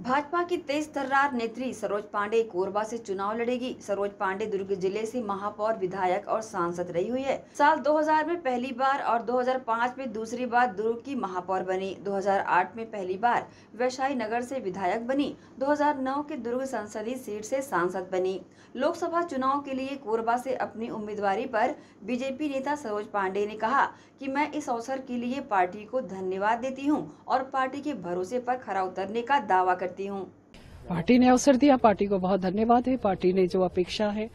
भाजपा की तेज तर्रार नेत्री सरोज पांडे कोरबा से चुनाव लड़ेगी। सरोज पांडे दुर्ग ज़िले से महापौर, विधायक और सांसद रही हुई है। साल 2000 में पहली बार और 2005 में दूसरी बार दुर्ग की महापौर बनी। 2008 में पहली बार वैशाली नगर से विधायक बनी। 2009 के दुर्ग संसदीय सीट से सांसद बनी। लोकसभा चुनाव के लिए कोरबा से अपनी उम्मीदवारी पर बीजेपी नेता सरोज पांडे ने कहा की मैं इस अवसर के लिए पार्टी को धन्यवाद देती हूँ और पार्टी के भरोसे पर खरा उतरने का दावा करती हूँ। पार्टी ने अवसर दिया, पार्टी को बहुत धन्यवाद है। पार्टी ने जो अपेक्षा है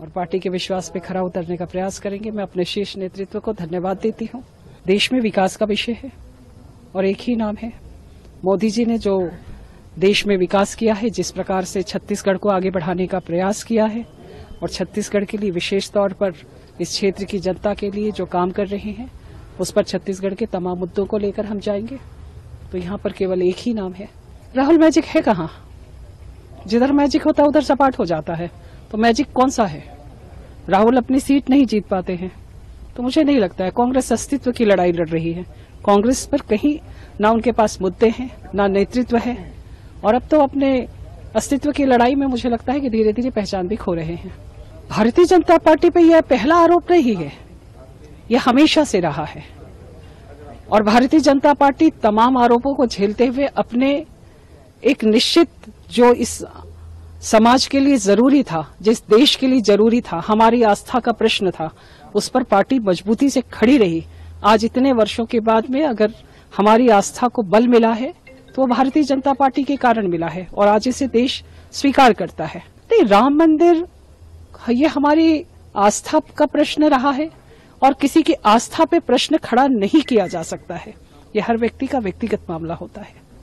और पार्टी के विश्वास पे खरा उतरने का प्रयास करेंगे, मैं अपने शीर्ष नेतृत्व को धन्यवाद देती हूँ। देश में विकास का विषय है और एक ही नाम है। मोदी जी ने जो देश में विकास किया है, जिस प्रकार से छत्तीसगढ़ को आगे बढ़ाने का प्रयास किया है और छत्तीसगढ़ के लिए विशेष तौर पर इस क्षेत्र की जनता के लिए जो काम कर रहे हैं, उस पर छत्तीसगढ़ के तमाम मुद्दों को लेकर हम जाएँगे। तो यहाँ पर केवल एक ही नाम है। राहुल मैजिक है कहाँ? जिधर मैजिक होता है उधर सपाट हो जाता है। तो मैजिक कौन सा है? राहुल अपनी सीट नहीं जीत पाते हैं। तो मुझे नहीं लगता है, कांग्रेस अस्तित्व की लड़ाई लड़ रही है। कांग्रेस पर कहीं ना उनके पास मुद्दे हैं, ना नेतृत्व है। और अब तो अपने अस्तित्व की लड़ाई में मुझे लगता है कि धीरे धीरे पहचान भी खो रहे हैं। भारतीय जनता पार्टी पे यह पहला आरोप नहीं है। यह हमेशा से रहा है। और भारतीय जनता पार्टी तमाम आरोपों को झेलते हुए अपने एक निश्चित जो इस समाज के लिए ज़रूरी था, जिस देश के लिए ज़रूरी था, हमारी आस्था का प्रश्न था, उस पर पार्टी मजबूती से खड़ी रही। आज इतने वर्षों के बाद में अगर हमारी आस्था को बल मिला है तो वो भारतीय जनता पार्टी के कारण मिला है और आज इसे देश स्वीकार करता है। नहीं, राम मंदिर, ये हमारी आस्था का प्रश्न रहा है और किसी की आस्था पे प्रश्न खड़ा नहीं किया जा सकता है। यह हर व्यक्ति का व्यक्तिगत मामला होता है।